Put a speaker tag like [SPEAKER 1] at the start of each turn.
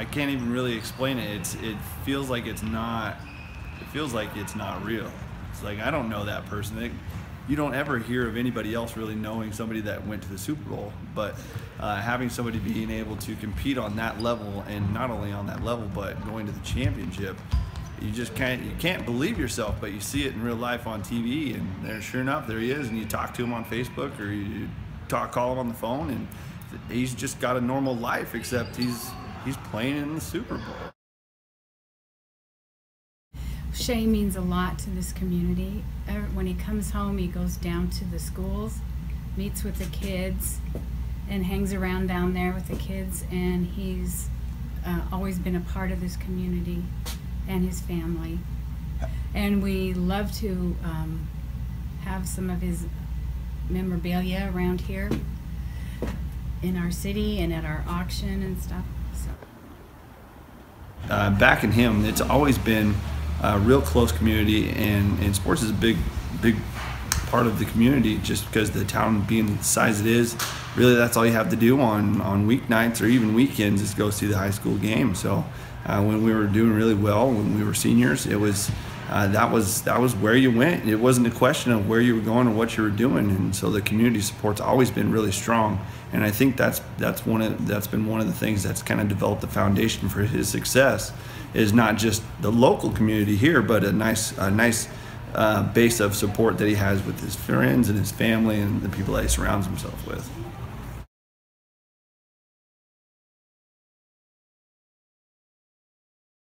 [SPEAKER 1] I can't even really explain it. It's it feels like it's not. It feels like it's not real. It's like I don't know that person. It, you don't ever hear of anybody else really knowing somebody that went to the Super Bowl, but uh, having somebody being able to compete on that level, and not only on that level, but going to the championship, you just can't you can't believe yourself. But you see it in real life on TV, and there, sure enough, there he is, and you talk to him on Facebook or you talk call him on the phone, and he's just got a normal life, except he's he's playing in the Super Bowl.
[SPEAKER 2] Shea means a lot to this community. When he comes home, he goes down to the schools, meets with the kids, and hangs around down there with the kids. And he's uh, always been a part of this community and his family. And we love to um, have some of his memorabilia around here in our city and at our auction and stuff.
[SPEAKER 1] Uh, backing him, it's always been a real close community, and, and sports is a big, big part of the community just because the town being the size it is. Really, that's all you have to do on, on weeknights or even weekends is go see the high school game. So uh, when we were doing really well, when we were seniors, it was uh, that was that was where you went. It wasn't a question of where you were going or what you were doing, and so the community support's always been really strong. And I think that's that's one of that's been one of the things that's kind of developed the foundation for his success. Is not just the local community here, but a nice a nice uh, base of support that he has with his friends and his family and the people that he surrounds himself with.